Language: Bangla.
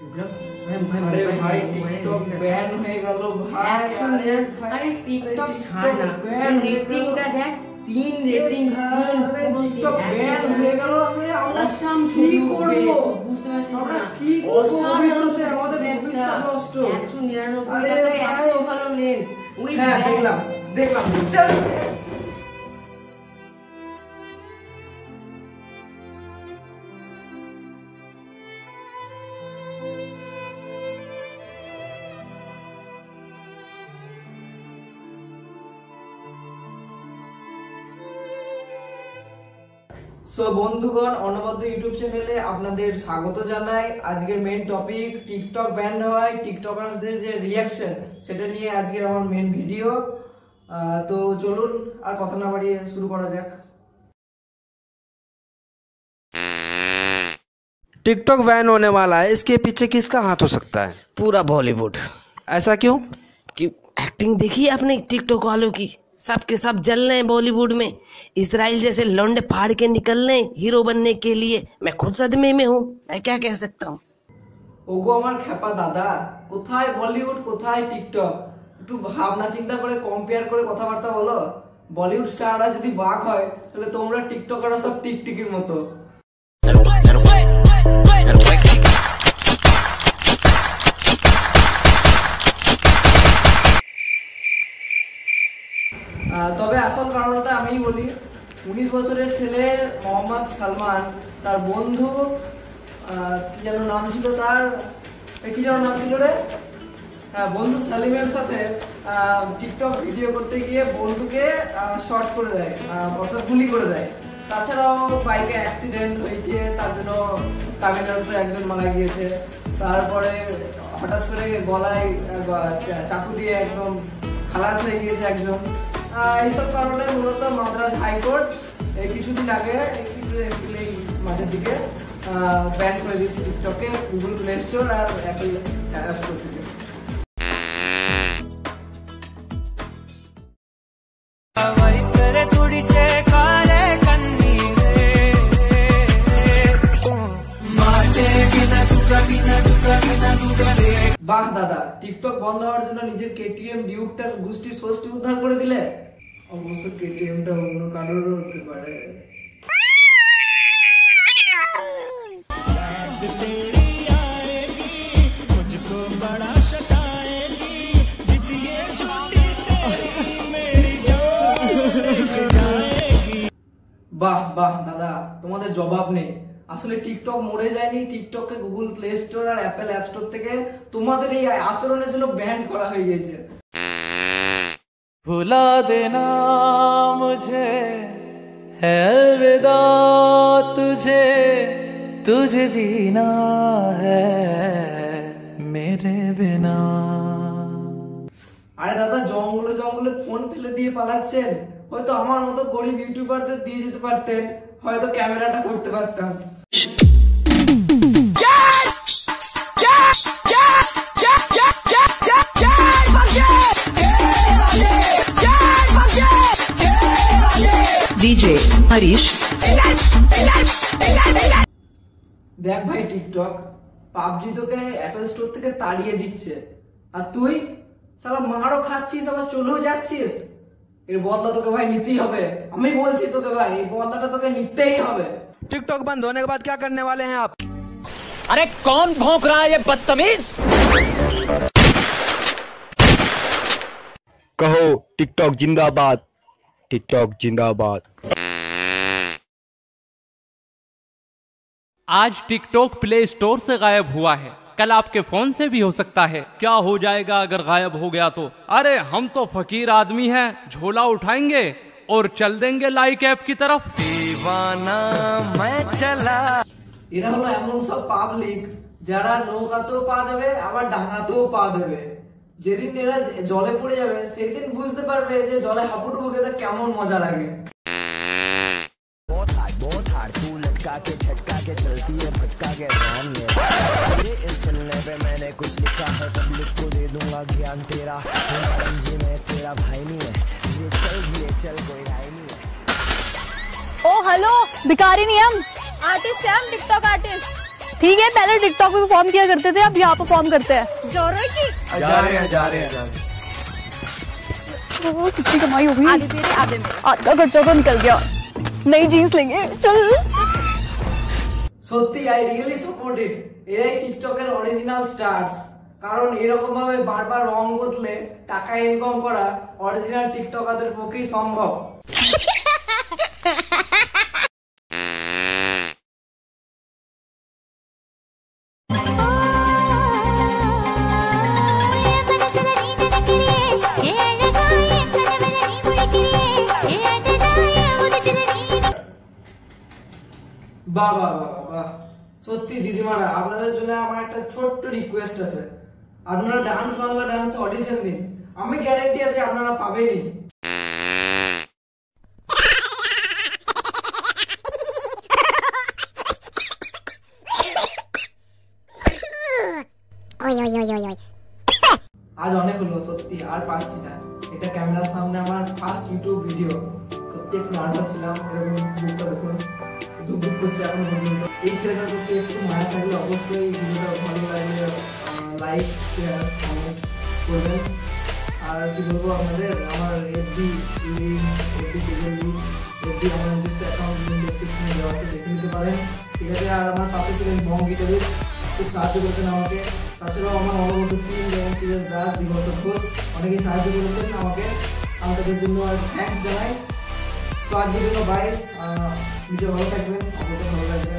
আরে ভাই টিকটক ব্যান হয়ে গেল ভাই আরে টিকটক ছাড় না। ban রেটিংটা দেখ তিন রেটিং তিন আরে পুরো TikTok তিন, ban একদম হয়ে গেল আমরা অসাম কি করব? বুঝতে পারছিস আমরা না? কি করব? ভবিষ্যতে আমাদের ভবিষ্যৎ নষ্ট। একশো নিরানব্বই আরে টাকায় এত ভালো লেন্স ওই হ্যাঁ দেখলাম দেখলাম। চল। সো বন্ধুগণ অনবদ্য ইউটিউব চ্যানেলে আপনাদের স্বাগত জানাই আজকের মেন টপিক টিকটক ব্যান্ড হওয়ায় টিকটকারদের যে রিয়াকশন সেটা নিয়ে আজকের আমার মেন ভিডিও তো চলুন আর কথা না বাড়িয়ে শুরু করা যাক टिकटॉक बैन होने वाला है इसके पीछे किसका हाथ हो सकता है पूरा बॉलीवुड ऐसा क्यों कि एक्टिंग देखी है आपने टिकटॉक वालों की सब के सब जल रहे हैं बॉलीवुड में इसराइल जैसे लौंडे फाड़ के निकल रहे हैं हीरो बनने के लिए मैं खुद सदमे में हूँ मैं क्या कह सकता हूँ ওগো আমার খেপা দাদা কোথায় বলিউড কোথায় টিকটক একটু ভাবনা চিন্তা করে কম্পেয়ার করে কথাবার্তা বলো বলিউড স্টাররা যদি বাঘ হয় তাহলে তোমরা টিকটকাররা সব টিকটিকির মতো আসল কারণটা আমি বলি। উনিশ বছরের ছেলে মোহাম্মদ সালমান, তার বন্ধু কি যেন নাম ছিল তার? কি যেন নাম ছিল রে? হ্যাঁ বন্ধু সালিমের সাথে টিকটক ভিডিও করতে গিয়ে বন্ধুকে শর্ট করে দেয় অর্থাৎ গুলি করে দেয়। তাছাড়াও বাইকে অ্যাক্সিডেন্ট হয়েছে, তার জন্য তামিলনাড়ুতে একজন মারা গিয়েছে। তারপরে হঠাৎ করে গলায় চাকু দিয়ে একদম খালাস হয়ে গিয়েছে একজন। এইসব কারণে মূলত মাদ্রাজ হাইকোর্ট এই কিছুদিন আগে মাঝের দিকে ব্যান করে দিয়েছে টিকটকে গুগল প্লে স্টোর আর অ্যাপল অ্যাপ স্টোর থেকে। বাহ, দাদা, টিকটক বন্ধ হওয়ার জন্য নিজের কেটিএম ডিউকটার গোষ্ঠীর ষষ্ঠী উদ্ধার করে দিলে? অবশ্য কেটিএমটা অন্য কারোরও হতে পারে। বাহ বাহ, দাদা, তোমাদের জবাব নেই। আসলে টিকটক মরে যায়নি টিকটককে গুগল প্লে স্টোর আর অ্যাপেল অ্যাপ স্টোর থেকে তোমাদের এই আচরণের জন্য ব্যান করা হয়ে গেছে। भुला देना मुझे है अलविदा तुझे तुझे जीना है मेरे बिना আরে দাদা জঙ্গলে জঙ্গলে ফোন ফেলে দিয়ে পালাচ্ছেন হয়তো আমার মতো গরিব ইউটিউবারদের দিয়ে যেতে পারতেন হয়তো ক্যামেরাটা করতে পারতাম DJ Harish দেখ ভাই টিকটক পাবজি তোকে অ্যাপেল স্টোর থেকে তাড়িয়ে দিচ্ছে আর তুই সালা মারও খাচ্ছিস আবার চলেও যাচ্ছিস এর বদলা তোকে ভাই নিতেই হবে আমি বলছি তোকে ভাই এই বদলাটা তোকে নিতেই হবে टिकटॉक बंद होने के बाद क्या करने वाले हैं आप अरे कौन भौंक रहा है ये बदतमीज कहो टिकटॉक जिंदाबाद टिकटॉक जिंदाबाद आज टिकटॉक प्ले स्टोर से गायब हुआ है कल आपके फोन से भी हो सकता है क्या हो जाएगा अगर गायब हो गया तो अरे हम तो फकीर आदमी हैं झोला उठाएंगे और चल देंगे लाइक ऐप की तरफ दीवाना मैं चला এরা হলো এমন সব পাবলিক যারা নৌকাতেও পা দেবে আবার ডাঙাতেও পা দেবে যেদিন এরা জলে পড়ে যাবে সেই দিন বুঝতে পারবে যে জলে হাঁপুডুবু খেতে কেমন মজা লাগে ओ हेलो भिखारी नहीं हम आर्टिस्ट है हम टिकटॉक आर्टिस्ट ठीक है पहले टिकटॉक पे परफॉर्म किया करते थे अब यहाँ परफॉर्म करते हैं जा रहे हैं जा रहे हैं जा रहे हैं ओह, कितनी कमाई हो गई आधे तेरे आधे में आज का खर्चा तो निकल गया नई जीन्स लेंगे चल সত্যি আই রিয়েলি সাপোর্টেড এরাই টিকটকের অরিজিনাল স্টার্স কারণ এরকম ভাবে বারবার রং বদলে টাকা ইনকাম করা অরিজিনাল টিকটকারদের পক্ষেই সম্ভব বাহ বাহ বাহ বাহ, সত্যি দিদিমারা আপনাদের জন্য আমার একটা ছোট্ট রিকোয়েস্ট আছে। আপনারা ডান্স বাংলা ডান্স অডিশন দিন। আমি গ্যারেন্টি আছে আপনারা পাবেনই। আজ অনেক হলো সত্যি আর পারছি না। এটা ক্যামেরার সামনে আমার ফার্স্ট ইউটিউব ভিডিও সত্যি একটু নার্ভাস ছিলাম এরকম বুকটা দেখুন। ধুক ধুক করছে এখন পর্যন্ত এই ছেলেটার প্রতি একটু মায়া থাকলে অবশ্যই ভিডিওটা ভালো লাগলে লাইক শেয়ার কমেন্ট করবেন। আর কি বলব আপনাদের, আমার এফবি এফবি এফবি আমার অ্যাকাউন্ট ডেসক্রিপশনে দেওয়া আছে, দেখে নিতে পারেন। ঠিক আছে, আর আমার পাশে ছিলেন গিটারিস্ট, খুব সাহায্য করেছেন আমাকে। তাছাড়াও আমার অনবরত টিম যেমন সিরিয়াস দাস দিগন্ত অনেকেই সাহায্য করেছেন আমাকে। আমি তাদের জন্য আর থ্যাঙ্কস জানাই তো আজকের জন্য বাই নিজে ভালো থাকবেন আপনাদের ভালো লাগবে